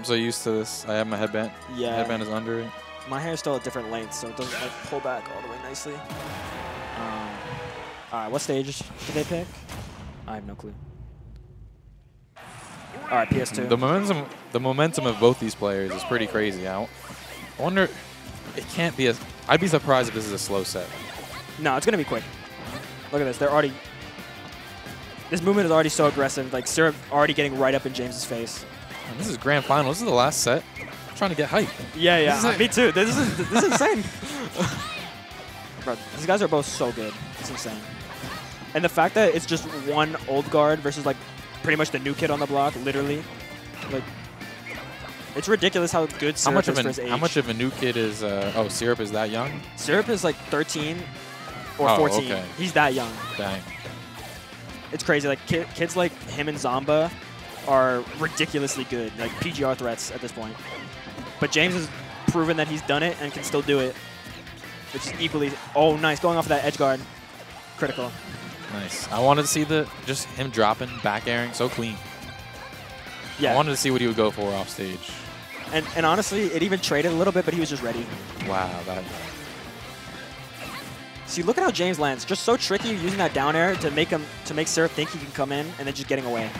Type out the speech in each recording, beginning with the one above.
I'm so used to this. I have my headband. Yeah. Headband is under it. My hair is still a different length, so it doesn't like pull back all the way nicely. Um, all right, what stage did they pick? I have no clue. All right, PS2. The momentum, the momentum of both these players is pretty crazy. I I wonder, it can't be a. I'd be surprised if this is a slow set. no, it's gonna be quick. Look at this. They're already. This movement is already so aggressive. Like Syrup already getting right up in James's face. And this is grand final. This is the last set. I'm trying to get hype. Yeah, yeah. Me too. This is this is insane. Bro, these guys are both so good. It's insane. And the fact that it's just one old guard versus like pretty much the new kid on the block, literally, like it's ridiculous how good How Syrup much is of for his an, age. how much of a new kid is? Uh, oh, syrup is that young? Syrup is like 13 or Oh, 14. okay. He's that young. Dang. It's crazy. Like ki kids like him and Zamba are ridiculously good, like PGR threats at this point. But James has proven that he's done it and can still do it, which is equally. Oh, nice, going off of that edge guard, critical. Nice. I wanted to see the just him dropping, back airing so clean. Yeah. I wanted to see what he would go for off stage. and and honestly, it even traded a little bit, but he was just ready. Wow, that See, look at how James lands. Just so tricky using that down air to make him to make Syrup think he can come in, and then just getting away.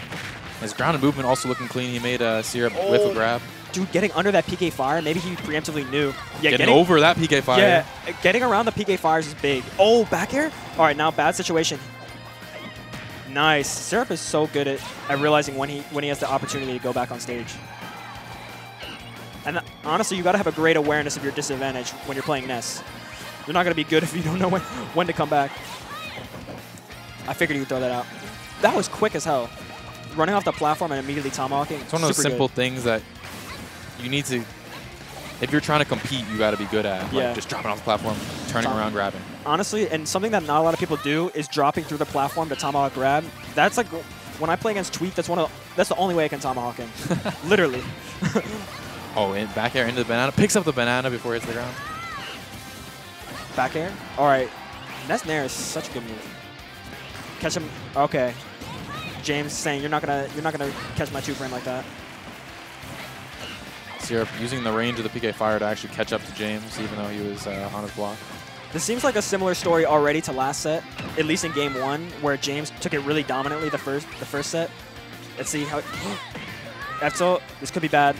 His ground and movement also looking clean. He made uh, syrup whiff Oh. a grab. Dude, getting under that PK fire, maybe he preemptively knew. Yeah, Getting, over that PK fire. Yeah, getting around the PK fires is big. Oh, back air? All right, now bad situation. Nice. Syrup is so good at, at realizing when he when he has the opportunity to go back on stage. And uh, honestly, you got to have a great awareness of your disadvantage when you're playing Ness. You're not going to be good if you don't know when, when to come back. I figured you would throw that out. That was quick as hell. Running off the platform and immediately tomahawking. It's one of those simple good. things that you need to. If you're trying to compete, you got to be good at. Yeah. Like just dropping off the platform, turning Tom- around, grabbing. honestly, and something that not a lot of people do is dropping through the platform to tomahawk grab. That's like when I play against Tweet. That's one of that's the only way I can tomahawk him. Literally. Oh, and back air into the banana. Picks up the banana before it hits the ground. Back air. All right. That's Nair is such a good move. Catch him. Okay. James saying you're not gonna you're not gonna catch my two frame like that. Syrup using the range of the PK fire to actually catch up to James, even though he was uh, on his block. This seems like a similar story already to last set, at least in game one, where James took it really dominantly the first the first set. Let's see how. Etzel, this could be bad.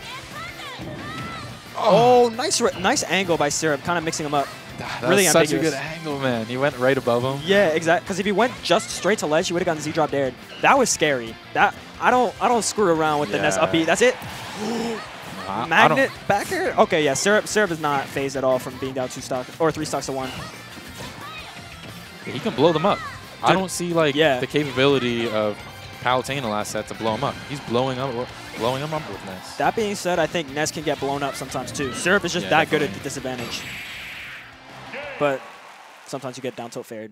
Oh, nice nice angle by Syrup, kind of mixing them up. That Really was such a ambiguous. good angle, man. He went right above him. Yeah, exactly. Because if he went just straight to ledge, he would have gotten Z drop dared. That was scary. That I don't I don't screw around with the Ness Yeah. upbeat. That's it. Don't- Magnet backer. Okay, yeah. Syrup Syrup is not phased at all from being down two stock or three stocks to one. He can blow them up. I don't see like yeah. the capability of Palutena last set to blow him up. He's blowing up, blowing him up with Ness. That being said, I think Ness can get blown up sometimes too. Syrup is just Yeah, that good at the disadvantage. But sometimes you get down tilt fared.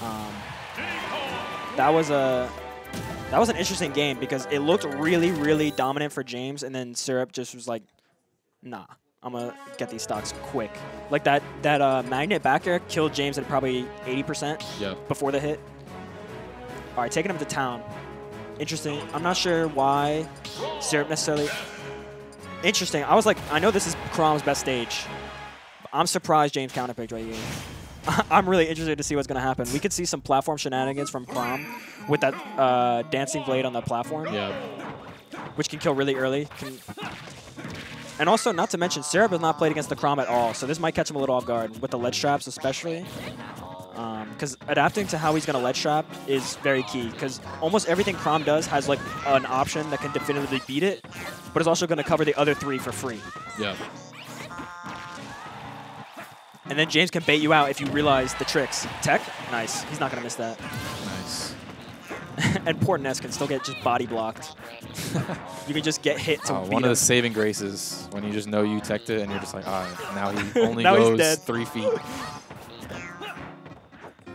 Um, that was a that was an interesting game because it looked really, really dominant for James, and then Syrup just was like, "Nah, I'm gonna get these stocks quick." Like that that uh, magnet back air killed James at probably 80% Yeah. before the hit. All right, taking him to town. Interesting. I'm not sure why Syrup necessarily. Interesting. I was like, I know this is Chrom's best stage. I'm surprised James counterpicked right here. I'm really interested to see what's going to happen. We could see some platform shenanigans from Chrom with that uh, dancing blade on the platform, Yeah. which can kill really early. Can... And also, not to mention, Syrup has not played against the Chrom at all, so this might catch him a little off guard, with the ledge traps especially. Because adapting to how he's going to ledge trap is very key, because almost everything Chrom does has like an option that can definitively beat it, but it's also going to cover the other three for free. Yeah. And then James can bait you out if you realize the tricks. Tech? Nice. He's not going to miss that. Nice. and poor Ness can still get just body blocked. you can just get hit to Oh, beat one of him. the saving graces when you just know you teched it and you're just like, ah, now he only Now goes three feet.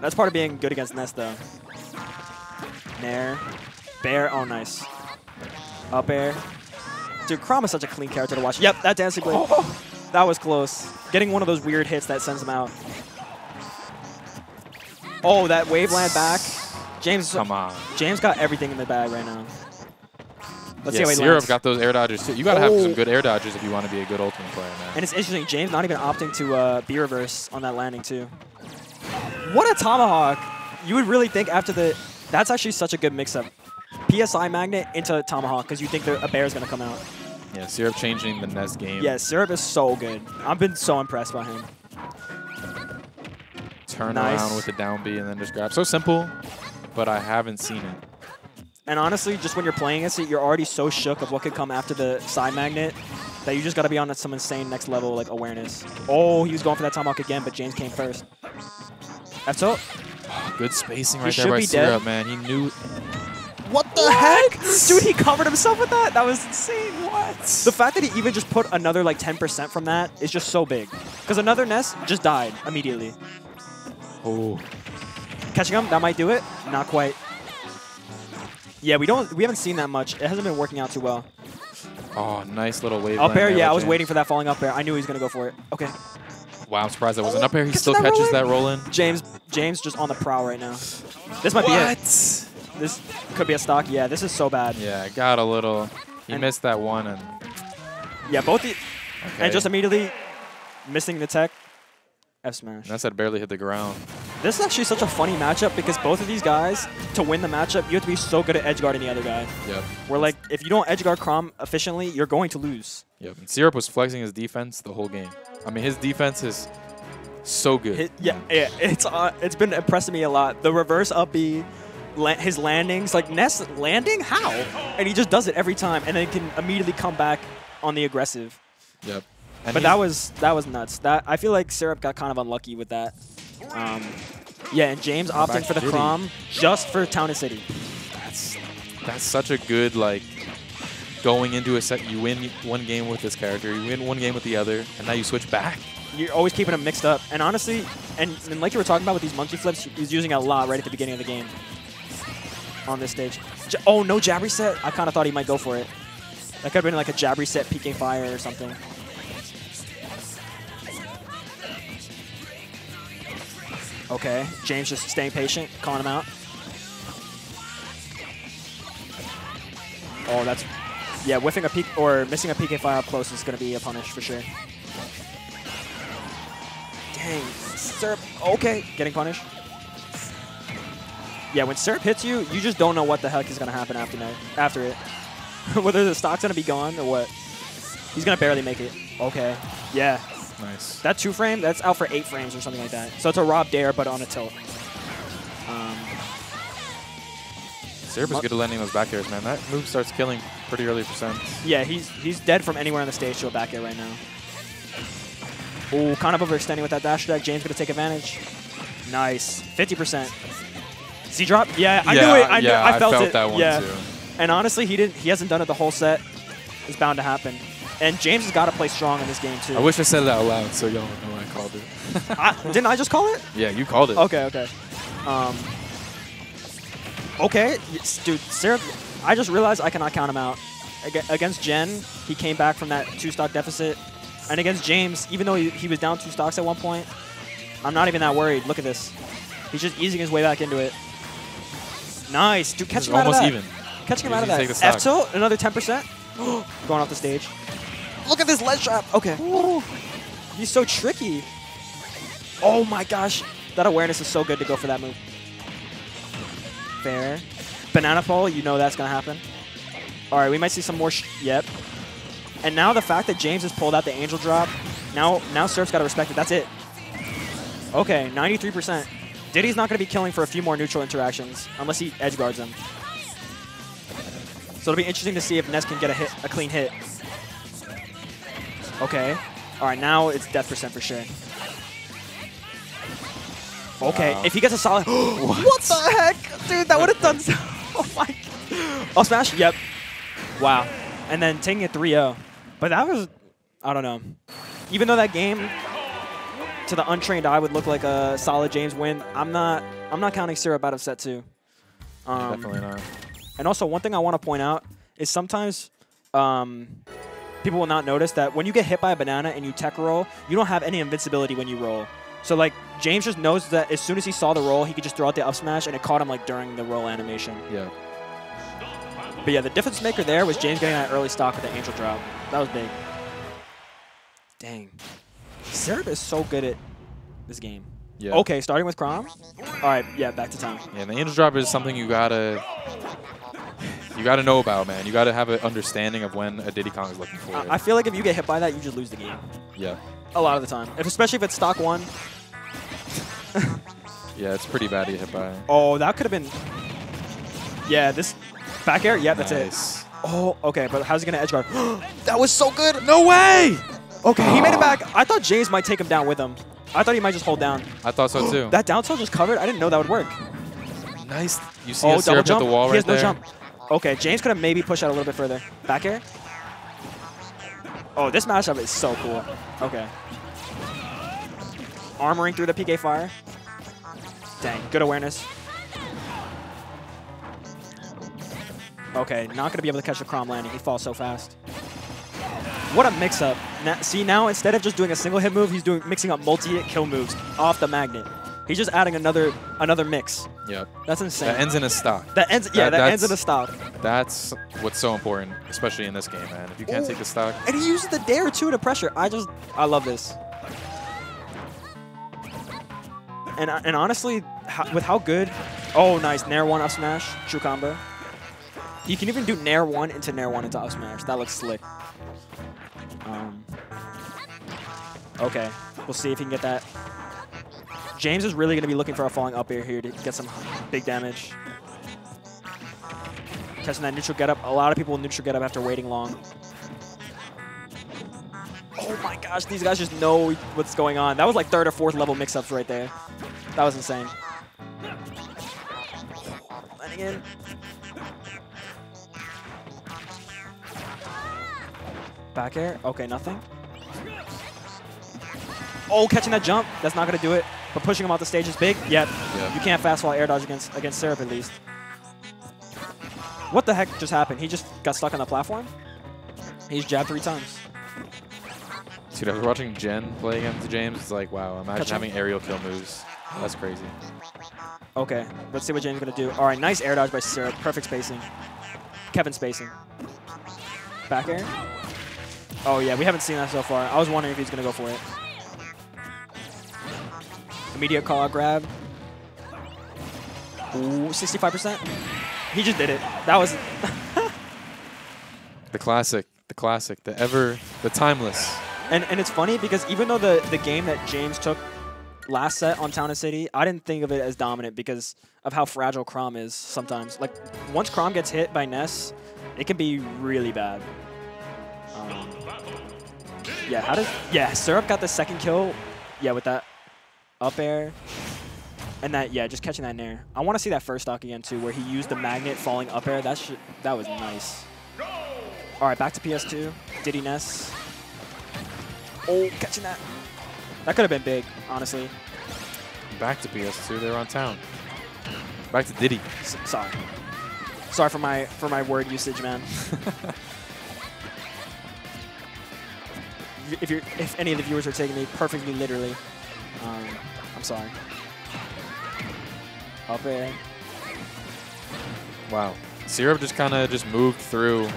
That's part of being good against Ness, though. Nair. Bear. Oh, nice. Up air. Dude, Chrom is such a clean character to watch. Yep, that dancing blade. That was close. Getting one of those weird hits that sends him out. Oh, that wave land back. James, Come on. James got everything in the bag right now. Let's yeah, see how he Syrup lands. got those air dodgers too. You gotta have Oh. some good air dodgers if you want to be a good ultimate player, man. And it's interesting, James not even opting to uh, B reverse on that landing too. What a tomahawk! You would really think after the, that's actually such a good mix-up. PSI magnet into tomahawk because you think a bear is gonna come out. Yeah, Syrup changing the Ness game. Yeah, Syrup is so good. I've been so impressed by him. Turn Nice. around with the down B and then just grab. So simple, but I haven't seen it. And honestly, just when you're playing against it, you're already so shook of what could come after the PSI magnet that you just got to be on some insane next level like awareness. Oh, he was going for that tomahawk again, but James came first. F tilt. Good spacing right should there by be dead. Syrup, man. He knew. What the heck? Dude, he covered himself with that? That was insane. What? The fact that he even just put another like 10% from that is just so big. Because another Ness just died immediately. Oh, Catching him, that might do it. Not quite. Yeah, we don't we haven't seen that much. It hasn't been working out too well. oh, nice little wave. Up air, there yeah, I was James. waiting for that falling up air. I knew he was gonna go for it. Okay. Wow, I'm surprised that wasn't Oh, up air. He still that catches roll that roll in. James James just on the prowl right now. This might be it. This could be a stock. Yeah, this is so bad. Yeah, got a little. He And- missed that one and. Yeah, both the Okay. and just immediately missing the tech. F smash. That's that said barely hit the ground. This is actually such a funny matchup because both of these guys, to win the matchup, you have to be so good at edge guarding the other guy. Yep. Where like, if you don't edge guard Chrom efficiently, you're going to lose. Yep. And Syrup was flexing his defense the whole game. I mean, his defense is so good. Yeah, yeah, it's uh, it's been impressing me a lot. The reverse up B, la his landings, like Ness landing, how? And he just does it every time, and then can immediately come back on the aggressive. Yep. And But that was that was nuts. That I feel like Syrup got kind of unlucky with that. Um, yeah, and James opting for the Chrom just for Town and City. that's that's such a good like going into a set. You win one game with this character, you win one game with the other, and now you switch back. You're always keeping them mixed up. And honestly, and, and like you were talking about with these monkey flips, he's using a lot right at the beginning of the game on this stage. J oh, no jab reset? I kind of thought he might go for it. That could have been like a jab reset PK fire or something. Okay, James just staying patient, calling him out. Oh, that's yeah. Whiffing a peak or missing a PK fire up close is going to be a punish for sure. Dang, Syrup. Okay, getting punished. Yeah, when Syrup hits you, you just don't know what the heck is going to happen after that, after it. Whether the stock's going to be gone or what. He's going to barely make it. Okay. Yeah. Nice. That two frame, that's out for eight frames or something like that. So it's a Rob Dare, but on a tilt. Um, Syrup is good at landing those back airs, man. That move starts killing pretty early percent. yeah, he's he's dead from anywhere on the stage to a back air right now. Ooh, kind of overextending with that dash attack. James going to take advantage. Nice. 50%. Z drop? Yeah, I yeah, knew it. I knew yeah, I felt, it. that one yeah. too. And honestly, he didn't. He hasn't done it the whole set. It's bound to happen. And James has got to play strong in this game too. I wish I said it out loud so y'all would know I called it. I- didn't I just call it? yeah, you called it. Okay, okay. Um, okay, dude, Syrup, I just realized I cannot count him out. Against Jen, he came back from that two stock deficit. And against James, even though he, he was down two stocks at one point, I'm not even that worried. Look at this. He's just easing his way back into it. Nice. Dude, catch This is him out of that. even. Catch him out of that. F tilt, another 10%. Going off the stage. Look at this ledge trap. Okay. He's so tricky. Oh my gosh. That awareness is so good to go for that move. Fair. Banana fall, you know that's going to happen. All right, we might see some more. sh- yep. And now the fact that James has pulled out the angel drop, now now Surf's got to respect it. That's it. Okay, 93%. Diddy's not going to be killing for a few more neutral interactions unless he edge guards him. So it'll be interesting to see if Ness can get a hit, a clean hit. Okay. All right, now it's death percent for sure. Okay, Wow. if he gets a solid. what? the heck? Dude, that would have done so. Oh my. I'll oh, smash. Yep. Wow. And then taking it 3 0. But that was. I don't know. Even though that game to the untrained eye would look like a solid James win, I'm not. I'm not counting Syrup out of set two. Um, Definitely not. and also, one thing I want to point out is sometimes um, people will not notice that when you get hit by a banana and you tech roll, you don't have any invincibility when you roll. So like James just knows that as soon as he saw the roll, he could just throw out the up smash, and it caught him like during the roll animation. Yeah. But yeah, the difference maker there was James getting that early stock with the angel drop. That was big. Dang. Syrup is so good at this game. Yeah. Okay, starting with Chrom. All right, yeah, back to town. Yeah, and the angel drop is something you gotta you gotta know about, man. You gotta have an understanding of when a Diddy Kong is looking for it. I, feel like if you get hit by that, you just lose the game. yeah. A lot of the time. If, especially if it's stock one. Yeah, it's pretty bad to get hit by. Oh, that could have been... Yeah, this... Back air? Yeah, that's it. Oh, okay, but how's he going to edge guard? that was so good! No way! Okay, he made it back. I thought James might take him down with him. I thought he might just hold down. I thought so too. That down tilt just covered? I didn't know that would work. nice. You see Oh, a double jump. the wall he right has no there? jump. Okay, James could have maybe pushed out a little bit further. Back air? Oh, this matchup is so cool. Okay. Armoring through the PK fire. Dang, good awareness. Okay, not going to be able to catch the Chrom landing. He falls so fast. What a mix-up. See, now instead of just doing a single hit move, he's doing mixing up multi-hit kill moves off the magnet. He's just adding another another mix. Yep. That's insane. That ends in a stock. That ends, yeah, That- that, ends in a stock. That's what's so important, especially in this game, man. If you can't Ooh. take the stock, And he uses the dare too to pressure. I just, I love this. And uh, and honestly, how, with how good, oh nice, Nair one up smash, true combo. You can even do Nair one into Nair one into up smash. That looks slick. Um, okay, we'll see if he can get that. James is really going to be looking for a falling up air here to get some big damage. Testing that neutral get up. A lot of people neutral get up after waiting long. Oh my gosh, these guys just know what's going on. That was like third or fourth level mix-ups right there. That was insane. In. Back air. Okay, nothing. Oh, catching that jump. That's not going to do it. But pushing him off the stage is big. Yep. Yeah. You can't fast fall air dodge against, against Syrup at least. What the heck just happened? He just got stuck on the platform? He's jabbed three times. dude, I was watching Jen play against James. It's like, wow, imagine Catch him. having aerial kill moves. That's crazy. Okay, let's see what James is going to do. All right, nice air dodge by Syrup. Perfect spacing. Kevin spacing. Back air? Oh, yeah, we haven't seen that so far. I was wondering if he's going to go for it. Immediate call out grab. Ooh, 65%. He just did it. That was... The classic, the classic, the ever, the timeless. And, and it's funny because even though the, the game that James took last set on Town and City, I didn't think of it as dominant because of how fragile Chrom is sometimes. Like, once Chrom gets hit by Ness, it can be really bad. Um, yeah, how does... Yeah, Syrup got the second kill. Yeah, with that up air. And that, yeah, just catching that nair. I want to see that first stock again, too, where he used the magnet falling up air. That, that was nice. All right, back to PS2. Diddy Ness. Oh, catching that. That could have been big, honestly. Back to PS2, they're on town. Back to Diddy. S sorry. Sorry for my for my word usage, man. if you're if any of the viewers are taking me perfectly literally, um, I'm sorry. Up air. Wow. Syrup just kind of just moved through.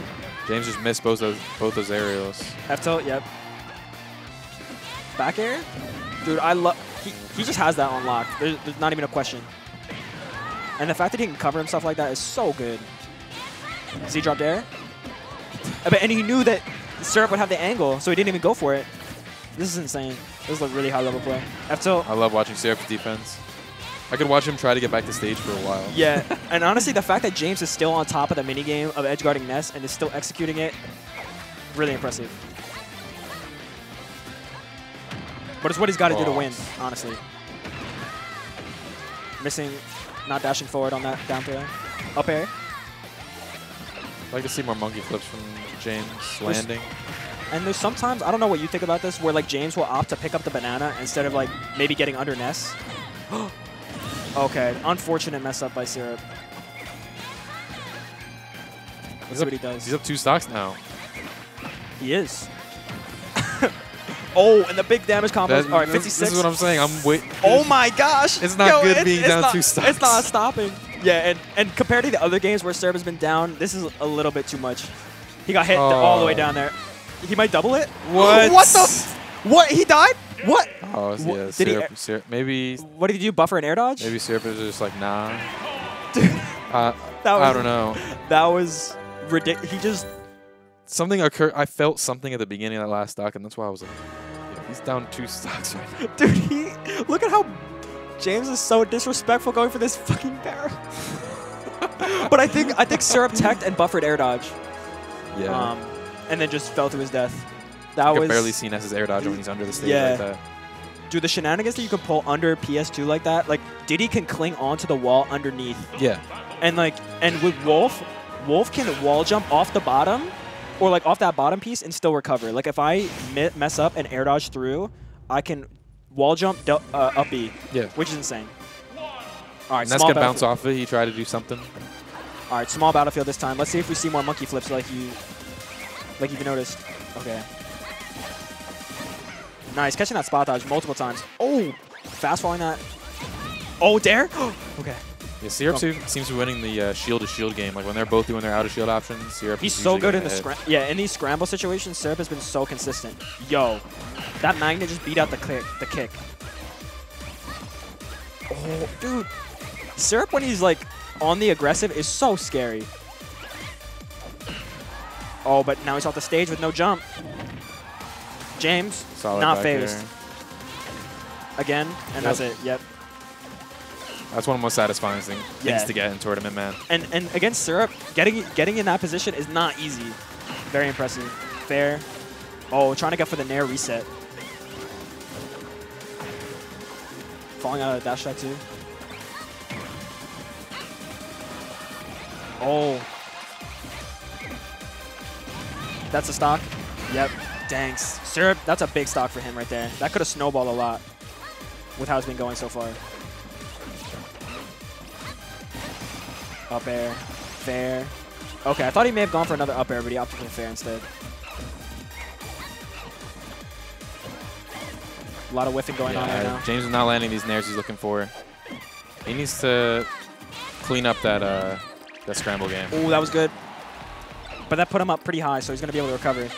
James just missed both those both those aerials. F tilt, yep. Back air? Dude, I love. He, he just has that unlocked. There's, there's not even a question. And the fact that he can cover himself like that is so good. Z dropped air. And he knew that Syrup would have the angle, so he didn't even go for it. This is insane. This is a really high level play. F tilt. I love watching Syrup's defense. I could watch him try to get back to stage for a while. Yeah, and honestly, the fact that James is still on top of the minigame of edge guarding Ness and is still executing it, really impressive. But it's what he's got to do to win, honestly. Missing, not dashing forward on that down throw. Up air. I'd like to see more monkey flips from James There's- landing. And there's sometimes, I don't know what you think about this, where like James will opt to pick up the banana instead of like maybe getting under Ness. okay, unfortunate mess up by Syrup. Let's He's see up, what he does. he's up two stocks now. He is. oh, and the big damage combos. That- All right, 56. This is what I'm saying. I'm wait. Oh my gosh! It's not Yo, good being down not- two stocks. It's not stopping. Yeah, and, and compared to the other games where Serb has been down, this is a little bit too much. He got hit th- all the way Oh. down there. He might double it. What? What the? What? He died? What? Oh, yeah. did he- Syrup, syrup, maybe What did he do? Buffer and air dodge? maybe syrup is just like nah. Dude, Uh, that was, I don't know. That was ridiculous. He just Something occurred. I felt something at the beginning of that last stock, and that's why I was like, yeah, he's down two stocks right now. Dude, he look at how James is so disrespectful going for this fucking barrel. but I think I think Syrup teched and buffered air dodge, Yeah. um, and then just fell to his death. That I was barely as his air dodge when he's under the stage Yeah. like that. dude the shenanigans that you can pull under PS2 like that. Like Diddy can cling onto the wall underneath, Yeah. and like and with Wolf, Wolf can wall jump off the bottom, or like off that bottom piece and still recover. Like if I mess up and air dodge through, I can wall jump uh, up E. Yeah. which is insane. All right, And Ness small could bounce off of it. He tried to do something. All right, small battlefield this time. Let's see if we see more monkey flips like you, like you've noticed. Okay. Nice, catching that spot dodge multiple times. Oh, fast falling that. Oh, dare. okay. Yeah, Syrup Oh. seems to be winning the uh, shield to shield game. Like when they're both doing their out of shield options, Syrup. He's so good in the getting scram. Yeah, in these scramble situations, Syrup has been so consistent. Yo, that magnet just beat out the kick. The kick. Oh, dude, Syrup when he's like on the aggressive is so scary. Oh, but now he's off the stage with no jump. James, Solid not phased air. again, and that's it. Yep. That's one of the most satisfying thing, Yeah. things to get in tournament, man. And and against Syrup, getting getting in that position is not easy. Very impressive. Fair. Oh, trying to go for the Nair reset. Falling out of dash shot too. Oh. That's a stock. Yep. Danks. Syrup, that's a big stock for him right there. That could have snowballed a lot with how it's been going so far. Up air. Fair. Okay, I thought he may have gone for another up air, but he opted for fair instead. A lot of whiffing going on right now. James is not landing these nairs he's looking for. He needs to clean up that uh, that scramble game. Ooh, that was good. But that put him up pretty high, so he's going to be able to recover.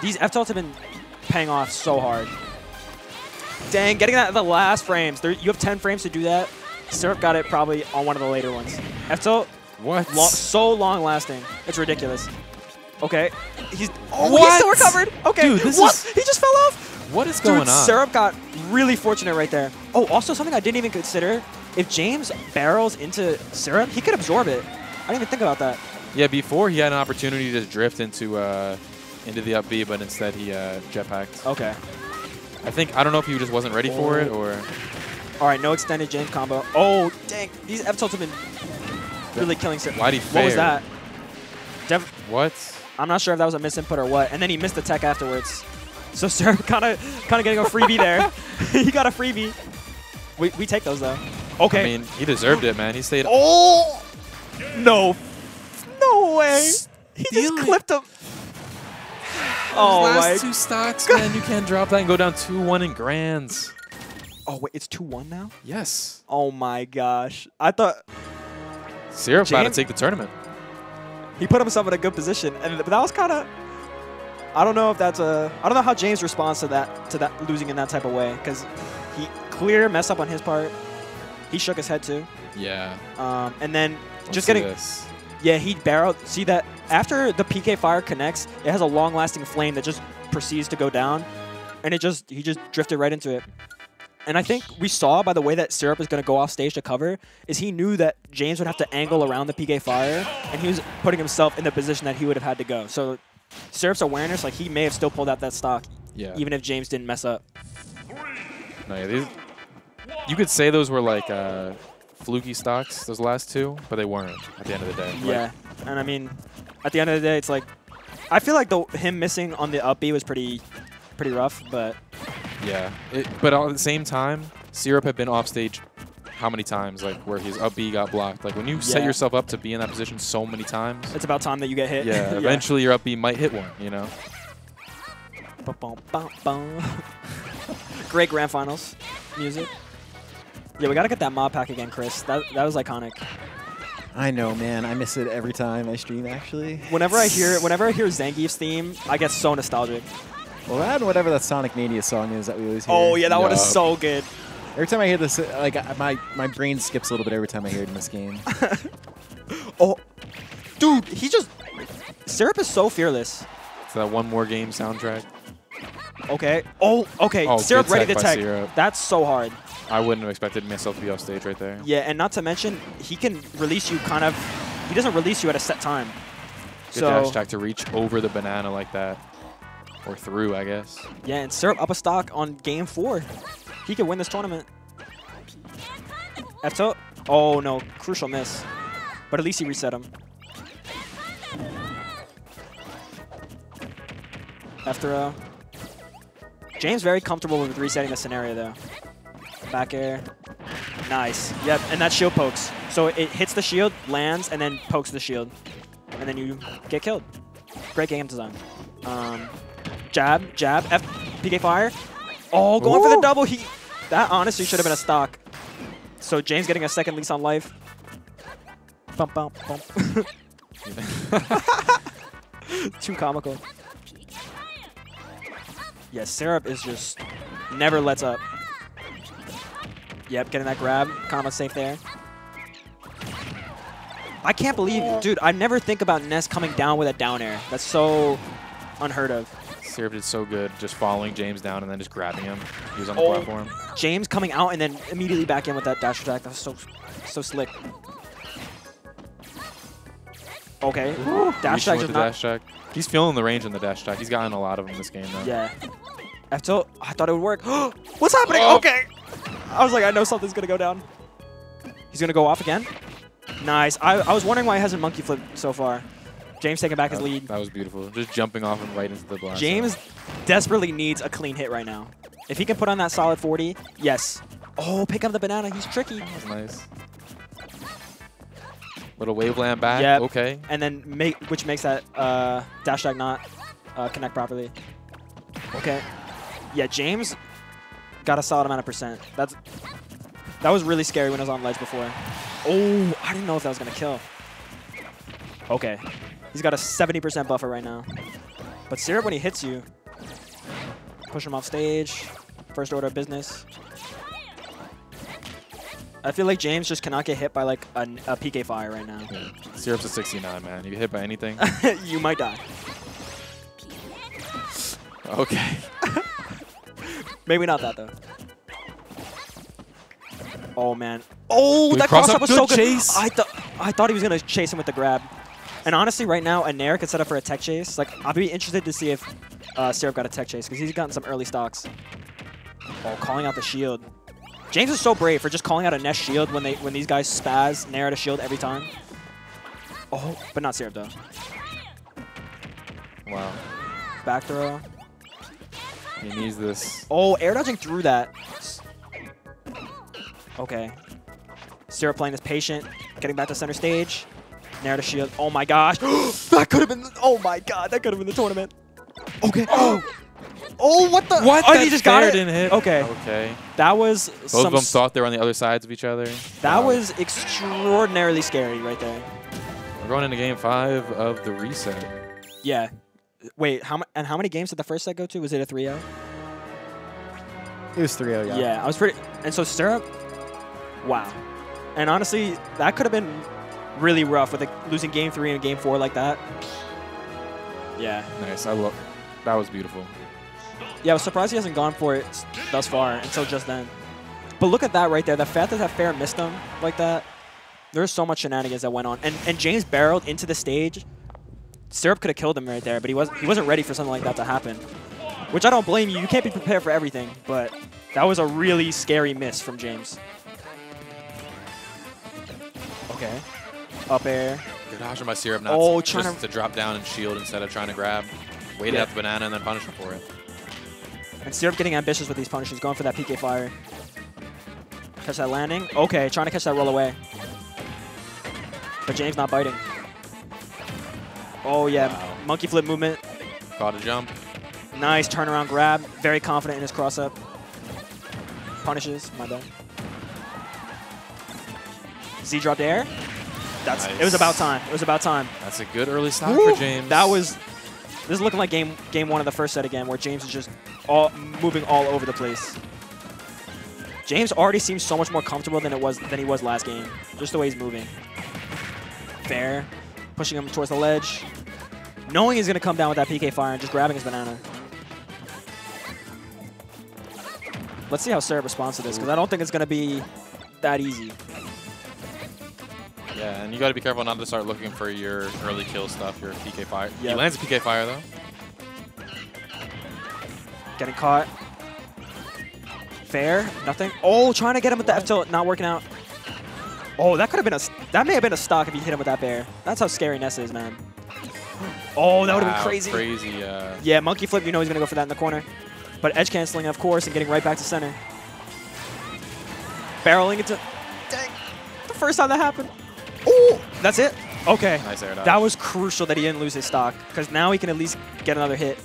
These F tilts have been paying off so hard. Dang, getting that in the last frames. There, you have 10 frames to do that. Syrup got it probably on one of the later ones. F tilt, What? lo so long lasting. It's ridiculous. Okay. He's oh, What? still recovered. Okay. Dude, this what? is- He just fell off. what is Dude, going on? Syrup got really fortunate right there. Oh, also something I didn't even consider. If James barrels into Syrup, he could absorb it. I didn't even think about that. Yeah, before he had an opportunity to drift into uh, into the up B, but instead he uh, jetpacked. Okay. I think I don't know if he just wasn't ready for it Oh. or All right, no extended James combo. Oh, dang. These F tilts have been really killing Syrup. why'd he What was that? Dev What? I'm not sure if that was a misinput or what. And then he missed the tech afterwards. So Syrup kind of kind of getting a freebie there. he got a freebie. We, we take those, though. Okay. I mean, he deserved it, man. He stayed. Oh! No. No way. He just clipped him. Oh, Those my. last two stocks, man. You can't drop that and go down 2-1 in grands. Oh, wait. It's 2-1 now? Yes. Oh, my gosh. I thought Syrup about to take the tournament. he put himself in a good position. And but that was kind of... I don't know if that's a... I don't know how James responds to that, to that losing in that type of way. Because he clear mess up on his part. He shook his head, too. Yeah. Um, and then Let's just getting... this. Yeah, he barreled. See that after the PK fire connects, it has a long-lasting flame that just proceeds to go down, and it just he just drifted right into it. And I think we saw by the way that Syrup is going to go off stage to cover is he knew that James would have to angle around the PK fire, and he was putting himself in the position that he would have had to go. So Syrup's awareness, like he may have still pulled out that stock, Yeah. even if James didn't mess up. No, yeah, these, you could say those were like uh, fluky stocks, those last two, but they weren't at the end of the day. Like, Yeah, and I mean, at the end of the day, it's like I feel like the him missing on the up B was pretty pretty rough, but yeah. It, but at the same time, Syrup had been off stage how many times, like where his up B got blocked. Like when you set yourself up to be in that position so many times, it's about time that you get hit. yeah, eventually your up B might hit one, you know? Ba-bum, bum, bum. Great grand finals music. Yeah, we gotta get that mob pack again, Chris. That that was iconic. I know, man. I miss it every time I stream, actually. Whenever I hear whenever I hear Zangief's theme, I get so nostalgic. Well, that and whatever that Sonic Mania song is that we always hear. Oh yeah, that one is so good. Every time I hear this, like my my brain skips a little bit every time I hear it in this game. Oh, dude, he just Syrup is so fearless. It's that one more game soundtrack. Okay. Oh, okay. Oh, Syrup ready to by tech. Syrup. That's so hard. I wouldn't have expected myself to be off stage right there. Yeah, and not to mention, he can release you kind of. He doesn't release you at a set time. Good so dash attack to reach over the banana like that. Or through, I guess. yeah, and Syrup up a stock on game four. He could win this tournament. F tilt. Oh no, crucial miss. But at least he reset him. F throw. James very comfortable with resetting the scenario though. Back air. Nice. Yep, and that shield pokes. So it hits the shield, lands, and then pokes the shield. And then you get killed. Great game design. Um, jab, jab, F, PK fire. Oh, going for the double. He, that honestly should have been a stock. So James getting a second lease on life. Bump, bump, bump. Too comical. Yeah, Syrup is just never lets up. Yep, getting that grab. Kind safe there. I can't believe, dude, I never think about Ness coming down with a down air. That's so unheard of. Syrup did so good just following James down and then just grabbing him. He was on the Oh. platform. James coming out and then immediately back in with that dash attack. That was so, so slick. Okay. Dash attack with just the not. dash attack. He's feeling the range in the dash attack. He's gotten a lot of them this game though. Yeah. F tilt. I thought it would work. What's happening? Oh. Okay. I was like, I know something's gonna go down. He's gonna go off again. Nice. I, I was wondering why he hasn't monkey flipped so far. James taking back his That, lead. that was beautiful. Just jumping off and right into the blast. James desperately needs a clean hit right now. If he can put on that solid 40, yes. Oh, pick up the banana. He's tricky. That was nice. Little waveland back. Yep. Okay. And then make which makes that uh, dash tag not uh, connect properly. Okay. Yeah, James got a solid amount of percent. That's that was really scary when I was on ledge before. Oh, I didn't know if that was gonna kill. Okay. He's got a 70% buffer right now. But Syrup, when he hits you, push him off stage. First order of business. I feel like James just cannot get hit by like a, a PK fire right now. Yeah. Syrup's a 69, man. You get hit by anything. you might die. okay. Maybe not that though. Oh man. Oh, that cross cross up. up was Good so good. chase. I thought I thought he was gonna chase him with the grab. And honestly, right now, a Nair could set up for a tech chase. Like, I'd be interested to see if uh, Syrup got a tech chase because he's gotten some early stocks. Oh, calling out the shield. James is so brave for just calling out a Ness shield when they when these guys spaz Nair at a shield every time. Oh, but not Syrup, though. Wow. Back throw. He needs this. Oh, air dodging through that. Okay. Syrup playing this patient, getting back to center stage. Nair to shield. Oh my gosh. that could have been. Oh my god, that could have been the tournament. Okay. Oh. Oh, what the? What? Oh, he just got fair it. didn't hit. Okay. Okay. That was Both some. of them thought they were on the other sides of each other. that Wow. was extraordinarily scary right there. We're going into game five of the reset. Yeah. Wait, how mu- and how many games did the first set go to? Was it a 3-0? It was 3-0, yeah. Yeah, I was pretty. And so Syrup, wow. And honestly, that could have been really rough with like, losing game three and game four like that. Yeah. Nice. I love. That was beautiful. Yeah, I was surprised he hasn't gone for it thus far until just then. But look at that right there. The fact that that fair missed him like that, there's so much shenanigans that went on. And and James barreled into the stage. Syrup could have killed him right there, but he was he wasn't ready for something like that to happen. Which I don't blame you. You can't be prepared for everything, but that was a really scary miss from James. Okay. Up air. Good by Syrup not Oh, trying just to- to drop down and shield instead of trying to grab. Waited Yeah. out the banana and then punish him for it. And Syrup getting ambitious with these punishes, going for that PK fire. Catch that landing. Okay, trying to catch that roll away. But James not biting. Oh yeah, Wow. monkey flip movement. Caught a jump. Nice turnaround grab. Very confident in his cross up. Punishes, my bad. Z dropped air. That's it was about time. It was about time. That's a good early stop Woo! for James. That was this is looking like game game one of the first set again, where James is just all moving all over the place. James already seems so much more comfortable than it was than he was last game. Just the way he's moving. Fair, pushing him towards the ledge, knowing he's gonna come down with that PK fire and just grabbing his banana. Let's see how Syrup responds to this, because I don't think it's gonna be that easy. Yeah, and you got to be careful not to start looking for your early kill stuff, your PK fire. Yep. He lands a PK fire though. Getting caught. Fair. Nothing. Oh, trying to get him with the F tilt. Not working out. Oh, that could have been a. That may have been a stock if you hit him with that bear. That's how scary Ness is, man. Oh, that would have Wow, been crazy. Crazy. Uh, Yeah, monkey flip. You know he's gonna go for that in the corner. But edge canceling, of course, and getting right back to center. Barreling into. Dang. The first time that happened. Oh, that's it. Okay. nice air dodge. That was crucial that he didn't lose his stock because now he can at least get another hit.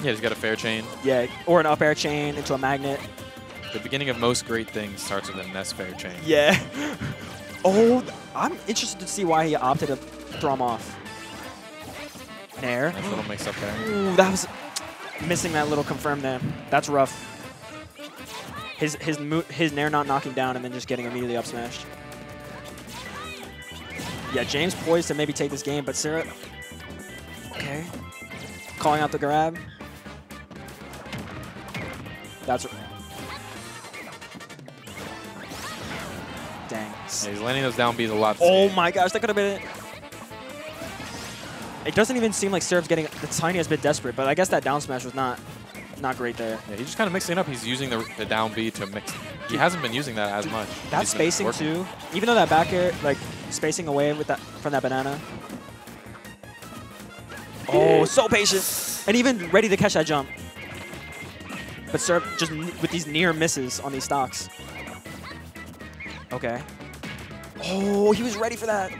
yeah, he's got a fair chain. Yeah, or an up air chain into a magnet. The beginning of most great things starts with a Ness fair chain. Yeah. Oh, I'm interested to see why he opted to throw him off. Nair. Nice little mix up there. Ooh, that was missing that little confirm there. That's rough. His his mo his Nair not knocking down and then just getting immediately up smashed. Yeah, James poised to maybe take this game, but Syrup. Okay. Calling out the grab. That's. Dang. Yeah, he's landing those down Bs a lot. this Oh game. my gosh, that could have been it. It doesn't even seem like Syrup's getting the tiniest bit desperate, but I guess that down smash was not not great there. Yeah, he's just kind of mixing it up. He's using the, the down B to mix. He hasn't been using that as much. That He's spacing too, even though that back air, like spacing away with that from that banana. Oh, so patient, and even ready to catch that jump. But Syrup just with these near misses on these stocks. Okay. Oh, he was ready for that.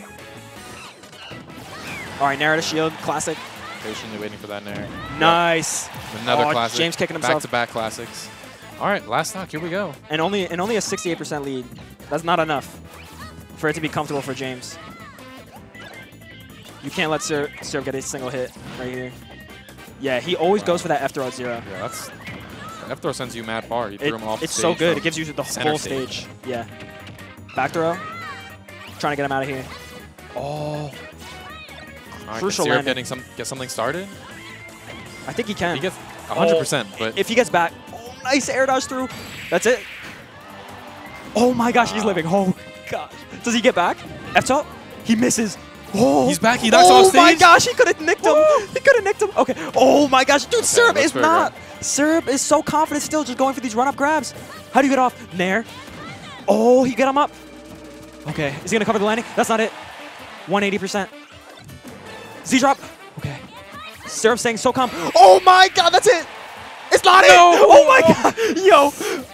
All right, Narrative Shield, classic. Patiently waiting for that nair. Nice. Another Oh, classic. James kicking himself. Back to back classics. All right, last knock. Here we go. And only and only a 68% lead. That's not enough for it to be comfortable for James. You can't let Syrup, Syrup get a single hit right here. Yeah, he always goes for that F throw at zero. Yeah, that's. F throw sends you mad far. He threw It- him off. it's stage so good. It gives you the whole stage. Yeah. Back throw. Trying to get him out of here. Oh, All right, crucial Syrup landing. getting some get something started. I think he can. He gets 100, percent but if he gets back, oh, nice air dodge through. That's it. Oh my gosh, he's living. Oh gosh. Does he get back? F top? He misses. Oh, He's back. He knocks oh off my stage. gosh, he could have nicked him. He could have nicked him. Okay. Oh my gosh, dude, Syrup let's is not. out. Syrup is so confident still, just going for these run-up grabs. How do you get off? Nair. Oh, he get him up. Okay. Is he gonna cover the landing? That's not it. 180%. Z drop. Okay. Syrup staying so calm. Oh my god, that's it. It's not it. Oh my god. Yo,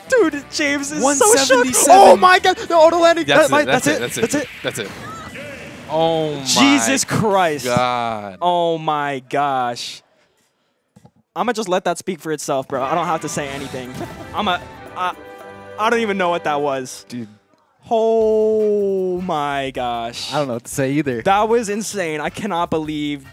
dude, James is so shook. Oh my god. The auto landing. that's, That might- it, that's, it. That's That's it. it. That's it. Oh my Jesus Christ. God. Oh my gosh. I'm gonna just let that speak for itself, bro. I don't have to say anything. I'm a. I, I don't even know what that was. Dude, Oh my gosh. I don't know what to say either. That was insane. I cannot believe.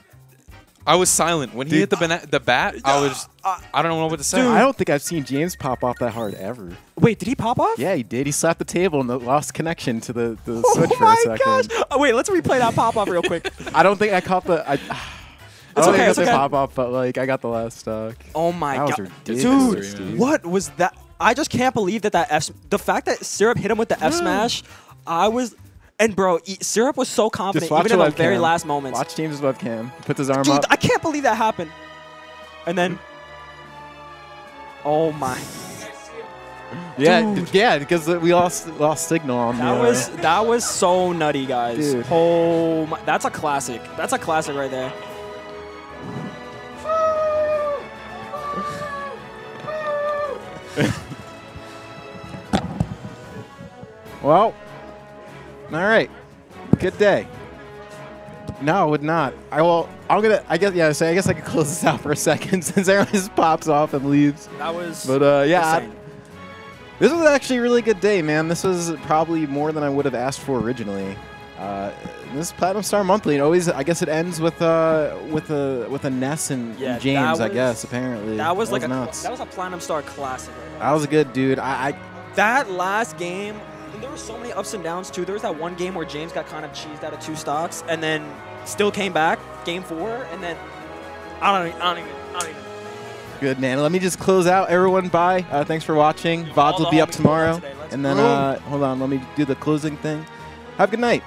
I was silent when he hit the bana- the bat. I was. Uh, I don't know what to say. I don't think I've seen James pop off that hard ever. wait, did he pop off? Yeah, he did. He slapped the table and lost connection to the, the Oh switch for my a second. gosh. Oh, wait, let's replay that pop off real quick. I don't think I caught the. I, I It's don't okay, think I it's got the okay. pop off, but like I got the last stock. Oh my That god, ridiculous, dude! dude. What was that? I just can't believe that that F. The fact that Syrup hit him with the F smash, I was, and bro, e- Syrup was so confident even in the very last moments. Watch James' webcam. He puts his arm Dude, up. I can't believe that happened. And then, oh my, yeah, dude. yeah, because we lost lost signal on that the. was that was so nutty, guys. Dude. Oh my, that's a classic. That's a classic right there. Well, all right. Good day. No, I would not. I will. I'm gonna. I guess. Yeah. So I guess I could close this out for a second since everyone just pops off and leaves. That was. But uh, yeah. I- This was actually a really good day, man. This was probably more than I would have asked for originally. Uh, this Platinum Star Monthly, it always I guess it ends with uh with a with a Ness and, Yeah, and James. that I guess apparently That was like a nuts. that was a Platinum Star classic. Right that was a good dude. I, I that last game, there were so many ups and downs too. There was that one game where James got kind of cheesed out of two stocks, and then still came back, game four, and then I don't, even, I don't even, I don't even. good man. Let me just close out. Everyone, bye. Uh, thanks for watching. VODs will be up tomorrow, and then uh, hold on. Let me do the closing thing. Have a good night.